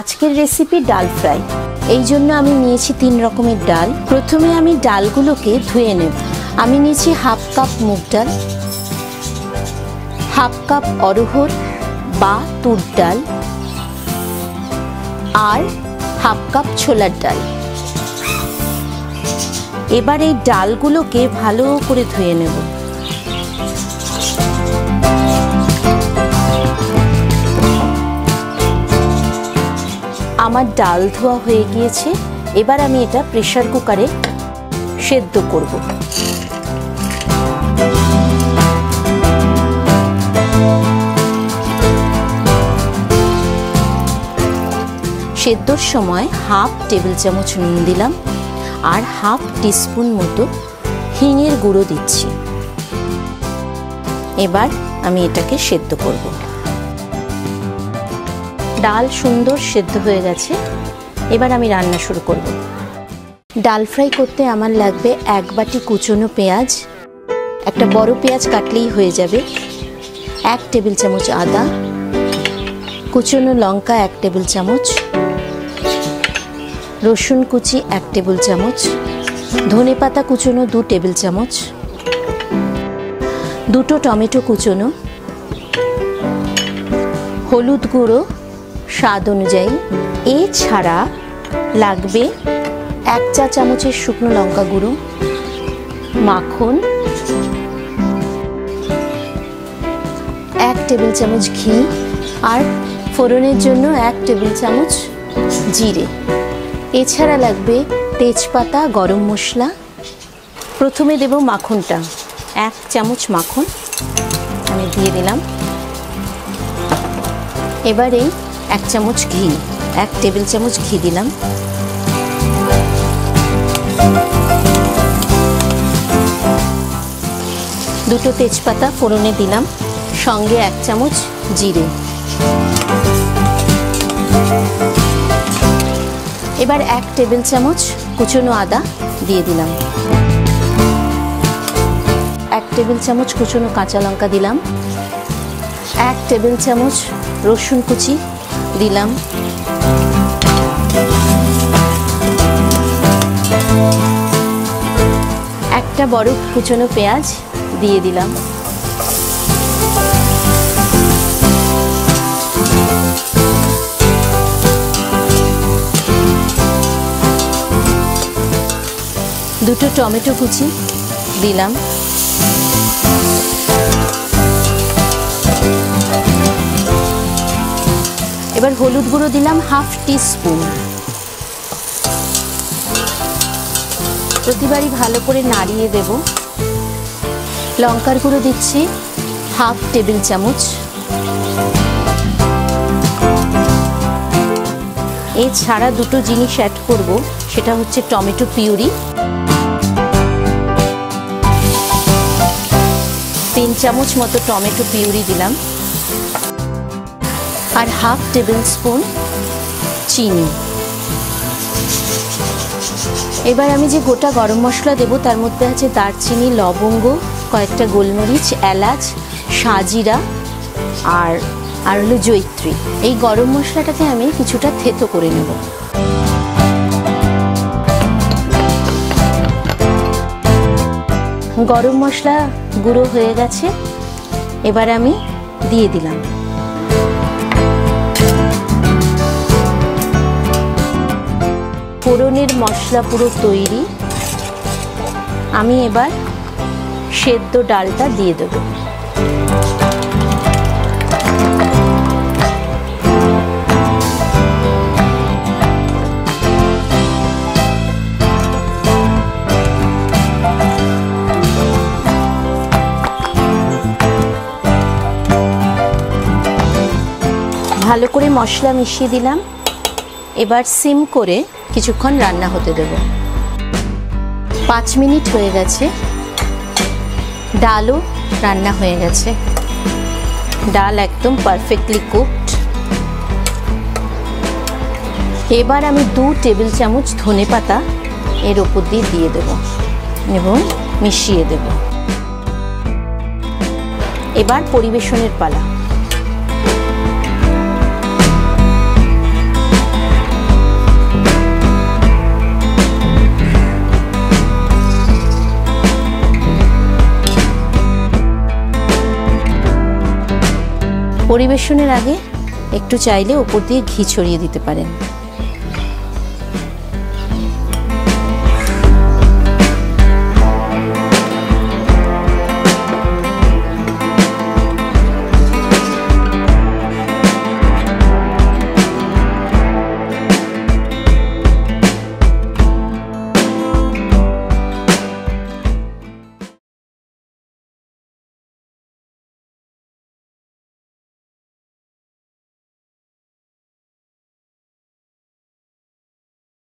আজকের রেসিপি ডাল ফ্রাই। এই জন্য আমি নিয়েছি তিন রকমের ডাল। প্রথমে আমি ডালগুলোকে ধুয়ে নেব। আমি নিয়েছি হাফ কাপ মুগ ডাল, হাফ কাপ অরহর বা তুর ডাল আর হাফ কাপ ছোলার ডাল। এবার এই ডালগুলোকে ভালো করে ধুয়ে নেব। আমার ডাল ধোয়া হয়ে গিয়েছে, এবার আমি এটা প্রেশার কুকারে সেদ্ধ করব। সেদ্ধর সময় হাফ টেবিল চামচ নুন দিলাম আর হাফ টিস্পুন মতো হিঙের গুঁড়ো দিচ্ছি। এবার আমি এটাকে সেদ্ধ করব। ডাল সুন্দর সেদ্ধ হয়ে গেছে। এবার আমি রান্না শুরু করব। ডাল ফ্রাই করতে আমার লাগবে এক বাটি কুচনো পেঁয়াজ। একটা বড় পেঁয়াজ কাটলেই হয়ে যাবে। এক টেবিল চামচ আদা। কুচনো লঙ্কা এক টেবিল চামচ। রসুন কুচি এক টেবিল চামচ। ধনে পাতা কুচনো দু টেবিল চামচ। দুটো টমেটো কুচনো। হলুদ গুঁড়ো স্বাদ অনুযায়ী। এছাড়া লাগবে এক চা চামচের শুকনো লঙ্কা গুঁড়ো, মাখন, এক টেবিল চামচ ঘি আর ফোড়নের জন্য এক টেবিল চামচ জিরে। এছাড়া লাগবে তেজপাতা, গরম মশলা। প্রথমে দেব মাখনটা, এক চামচ মাখন। আমি দিয়ে দিলাম। এবারে এক চামচ ঘি, এক টেবিল চামচ ঘি দিলাম। দুটো তেজপাতা ফোড়নে দিলাম, সঙ্গে এক চামচ জিরে। এবার এক টেবিল চামচ কুচনো আদা দিয়ে দিলাম। এক টেবিল চামচ কুচনো কাঁচা লঙ্কা দিলাম। এক টেবিল চামচ রসুন কুচি দিলাম। একটা বড় কুচনো পেঁয়াজ দিয়ে দিলাম। দুটো টমেটো কুচি দিলাম। এবার হলুদ গুঁড়ো দিলাম হাফ টি স্পুন প্রতিবারই ভালো করে নাড়িয়ে দেব। লঙ্কার গুঁড়ো দিচ্ছি হাফ টেবিল চামচ। এছাড়া দুটো জিনিস অ্যাড করব, সেটা হচ্ছে টমেটো পিউরি। তিন চামচ মতো টমেটো পিউরি দিলাম। আর হাফ টেবিল স্পুন চিনি। এবার আমি যে গোটা গরম মশলা দেব, তার মধ্যে আছে দারচিনি, লবঙ্গ, কয়েকটা গোলমরিচ, এলাচ, সাজিরা আর আর হলো জৈত্রী। এই গরম মশলাটাকে আমি কিছুটা থেতো করে নেব। গরম মশলা গুঁড়ো হয়ে গেছে। এবার আমি দিয়ে দিলাম। ফোড়নের মশলা পুরো তৈরি। আমি এবার সেদ্ধ ডালটা দিয়ে দেবো। ভালো করে মশলা মিশিয়ে দিলাম। এবার সিম করে কিছুক্ষণ রান্না হতে দেব। পাঁচ মিনিট হয়ে গেছে। ডালও রান্না হয়ে গেছে। ডাল একদম পারফেক্টলি কুকড এবার আমি দু টেবিল চামচ ধনে পাতা এর ওপর দিয়ে দিয়ে দেব এবং মিশিয়ে দেব। এবার পরিবেশনের পালা। পরিবেশনের আগে একটু চাইলে ওপর দিয়ে ঘি ছড়িয়ে দিতে পারেন।